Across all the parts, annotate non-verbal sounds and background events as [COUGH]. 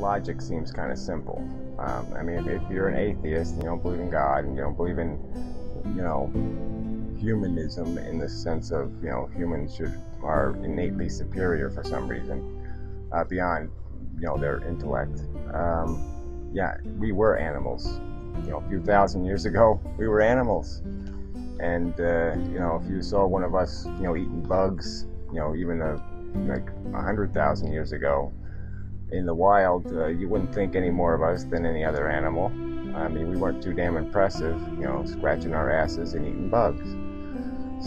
logic seems kind of simple. Um, I mean, if, if, you're an atheist and you don't believe in God and you don't believe in, you know, humanism in the sense of, you know, humans should are innately superior for some reason uh, beyond, you know, their intellect. Um, yeah, we were animals. You know, a few thousand years ago, [LAUGHS] we were animals. And uh, you know, if you saw one of us, you know, eating bugs, you know, even a, like a hundred thousand years ago, in the wild, uh, you wouldn't think any more of us than any other animal. I mean, we weren't too damn impressive, you know, scratching our asses and eating bugs.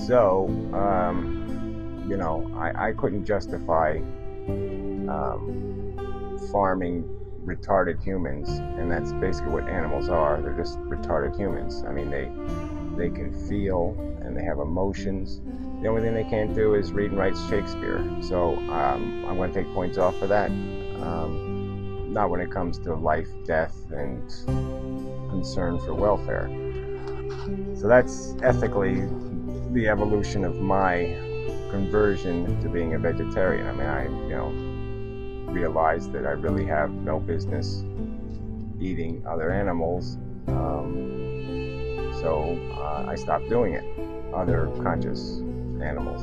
So, um, you know, I, I couldn't justify um, farming retarded humans, and that's basically what animals are. They're just retarded humans. I mean, they they can feel and they have emotions. The only thing they can't do is read and write Shakespeare. So um, I'm going to take points off for that. Um, not when it comes to life, death, and concern for welfare. So that's ethically the evolution of my conversion to being a vegetarian. I mean, I, you know, realized that I really have no business eating other animals. Um, so uh, I stopped doing it, other conscious animals.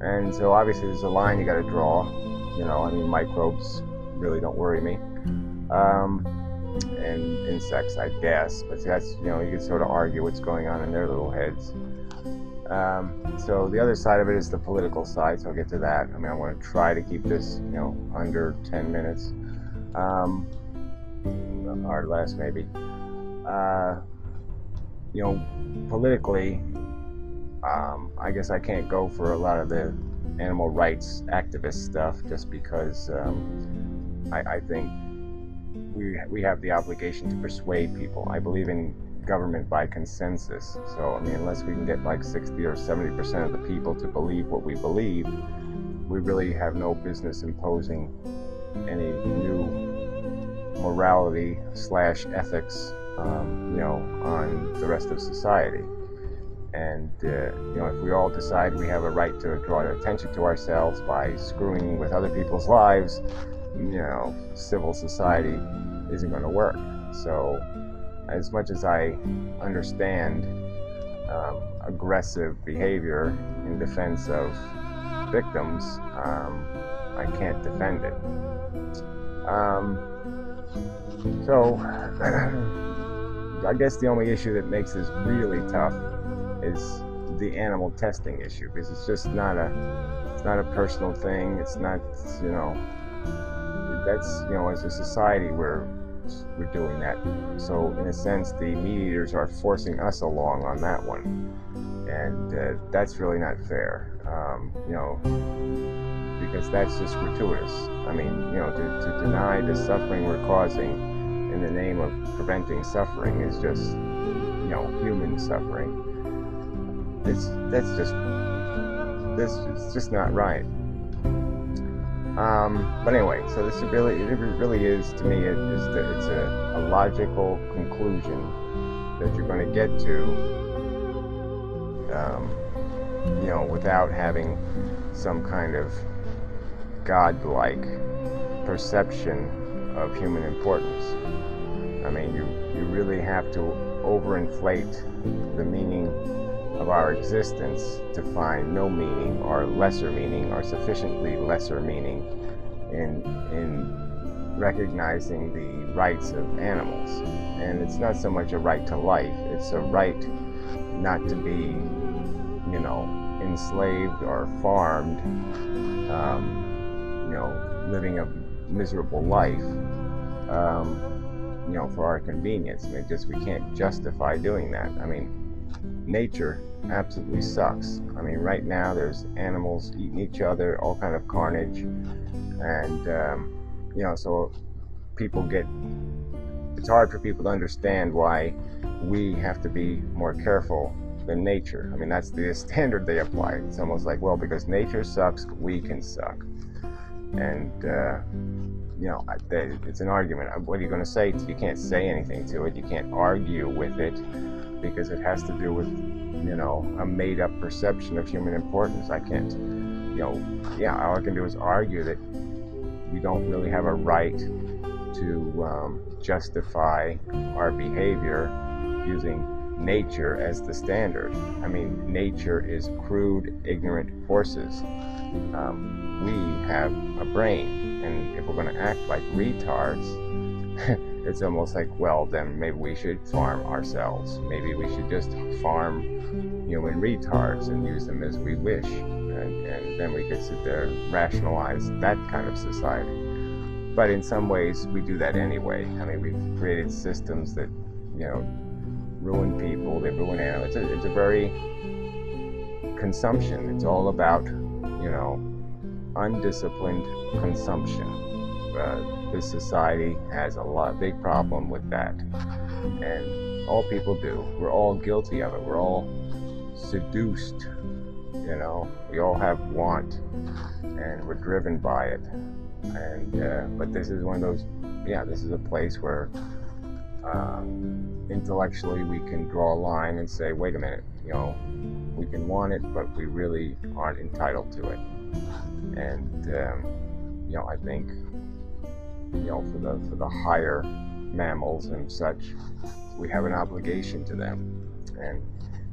And so obviously there's a line you got to draw you know, I mean, microbes really don't worry me. Um, and insects, I guess, but that's, you know, you can sort of argue what's going on in their little heads. Um, so the other side of it is the political side, so I'll get to that. I mean, I want to try to keep this, you know, under 10 minutes, um, or less maybe. Uh, you know, politically, um, I guess I can't go for a lot of the animal rights activist stuff just because um, I, I, think we, we have the obligation to persuade people. I believe in government by consensus. So, I mean, unless we can get like 60 or 70% of the people to believe what we believe, we really have no business imposing any new morality slash ethics, um, you know, on the rest of society. And, uh, you know, if we all decide we have a right to draw attention to ourselves by screwing with other people's lives, you know, civil society isn't going to work. So, as much as I understand um, aggressive behavior in defense of victims, um, I can't defend it. Um, so, [CLEARS THROAT] I guess the only issue that makes this really tough is the animal testing issue because it's just not a it's not a personal thing. It's not you know that's you know as a society we're we're doing that. So in a sense, the meat eaters are forcing us along on that one, and uh, that's really not fair. Um, you know, because that's just gratuitous. I mean, you know, to, to deny the suffering we're causing in the name of preventing suffering is just you know human suffering it's that's just this is just not right. Um, but anyway, so this really it really is to me it is it's a, a logical conclusion that you're going to get to, um, you know, without having some kind of godlike perception of human importance. I mean, you you really have to overinflate the meaning of our existence to find no meaning or lesser meaning or sufficiently lesser meaning in in recognizing the rights of animals. And it's not so much a right to life, it's a right not to be, you know, enslaved or farmed, um, you know, living a miserable life, um, you know, for our convenience. I mean, just we can't justify doing that. I mean, nature absolutely sucks. I mean, right now there's animals eating each other, all kind of carnage, and um, you know, so people get. It's hard for people to understand why we have to be more careful than nature. I mean, that's the [LAUGHS] standard they apply. It's almost like, well, because nature sucks, we can suck, and. Uh, you know, it's an argument. What are you going to say? You can't say anything to it. You can't argue with it because it has to do with you know, a made up perception of human importance. I can't, you know, yeah, all I can do is argue that we don't really have a right to um, justify our behavior using nature as the standard. I mean, nature is crude, ignorant forces. Um, we have a brain, and if we're going to act like retards, [LAUGHS] it's almost like, well, then maybe we should farm ourselves. Maybe we should just farm human retards and use them as we wish. And, and then we could sit there and rationalize that kind of society. But in some ways, we do that anyway. I mean, we've created systems that, you know, ruin people, they ruin animals. It's a, it's a very consumption. It's all about, you know, undisciplined consumption. Uh, this society has a lot big problem with that, and all people do. We're all guilty of it. We're all seduced. You know, we all have want, and we're driven by it. And uh, but this is one of those. Yeah, this is a place where um, intellectually we can draw a line and say, wait a minute, you know, we can want it, but we really aren't entitled to it. And um, you know, I think you know for the for the higher mammals and such, we have an obligation to them, and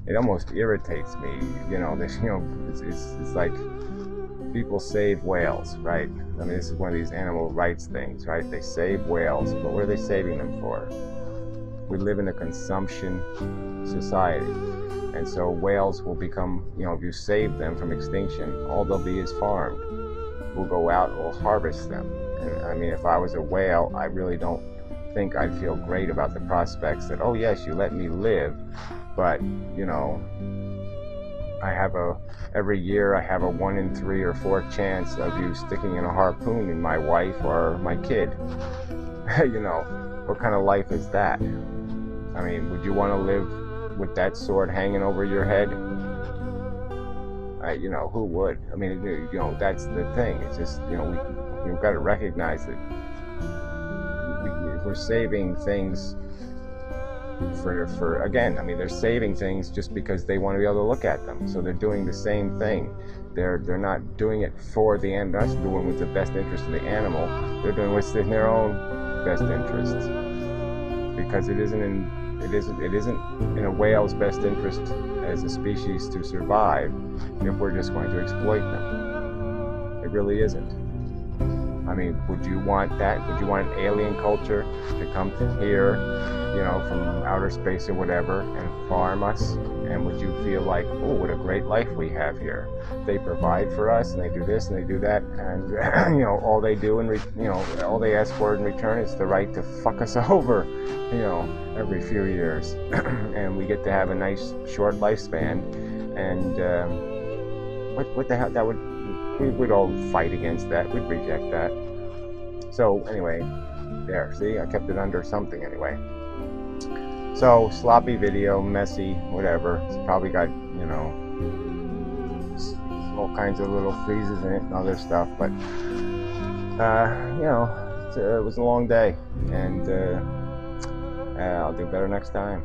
it almost irritates me. You know, [LAUGHS] this you know, it's, it's, it's like people save whales, right? I mean, this is one of these animal rights things, right? They save whales, but what are they saving them for? we live in a consumption society. And so whales will become, you know, if you save them from extinction, all they'll be is farmed. We'll go out, we'll harvest them. I mean, if I was a whale, I really don't think I'd feel great about the prospects that, oh, yes, you let me live, but, you know, I have a, every year I have a one in three or four chance of you sticking in a harpoon in my wife or my kid. [LAUGHS] you know, what kind of life is that? I mean, would you want to live with that sword hanging over your head? I, you know, who would? I mean, you know, that's the thing. It's just, you know, we, we've got to recognize that we, we're saving things for, for, again, I mean, they're saving things just because they want to be able to look at them. So they're doing the same thing. They're, they're not doing it for the end, us doing what's the best interest of the animal. They're doing what's in their own best interests because it isn't in it isn't, it isn't in a whale's best interest as a species to survive if we're just going to exploit them. It really isn't. I mean, would you want that? Would you want an alien culture to come to here, you know, from outer space or whatever, and farm us? And would you feel like, oh, what a great life we have here? They provide for us, and they do this and they do that, and [CLEARS THROAT] you know, all they do and you know, all they ask for in return is the right to fuck us [LAUGHS] over, you know, every few years, [CLEARS THROAT] and we get to have a nice short lifespan, and. Um, what, what the hell that would we would all fight against that. We'd reject that. So anyway, there. See, I kept it under something anyway. So sloppy video, messy, whatever. It's probably got you know all kinds of little freezes in it and other stuff, but uh, you know, uh, it was a long day, and uh, I'll do better next time.